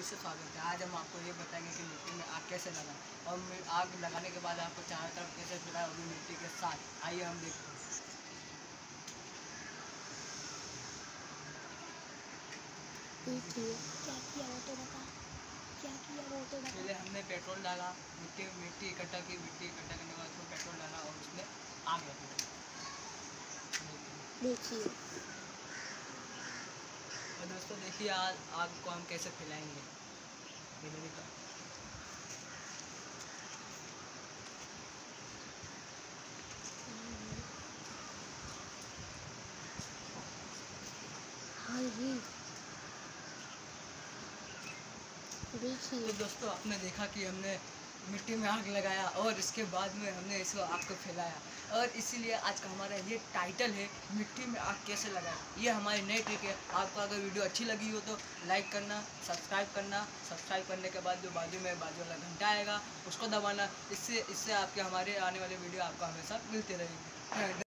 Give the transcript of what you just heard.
फिर से स्वागत है। आज हम आपको ये बताएँगे कि मिट्टी में आग कैसे लगाएँ और आग लगाने के बाद आपको चारों तरफ़ कैसे वो भी मिट्टी के साथ। आइए हम देखते हैं। क्या किया वो तो बता क्या किया वो तो बता। पहले हमने पेट्रोल डाला मिट्टी मिट्टी इकट्ठा की मिट्टी इकट्ठा करने के बाद उसमें पेट्रोल डाला और उसमें आग लगी। देखिए दोस्तों देखिए आज आग को हम कैसे फैलाएँगे बिजली का। हाँ तो दोस्तों आपने देखा कि हमने मिट्टी में आग लगाया और इसके बाद में हमने इसको आग को फैलाया। और इसीलिए आज का हमारा ये टाइटल है, मिट्टी में आग कैसे लगाया ये हमारी नई ट्रिक है। आपको अगर वीडियो अच्छी लगी हो तो लाइक करना सब्सक्राइब करना। सब्सक्राइब करने के बाद जो बाजू में बाजू वाला घंटा आएगा, उसको दबाना। इससे इससे आपके हमारे आने वाले वीडियो आपको हमेशा मिलते रहेंगे।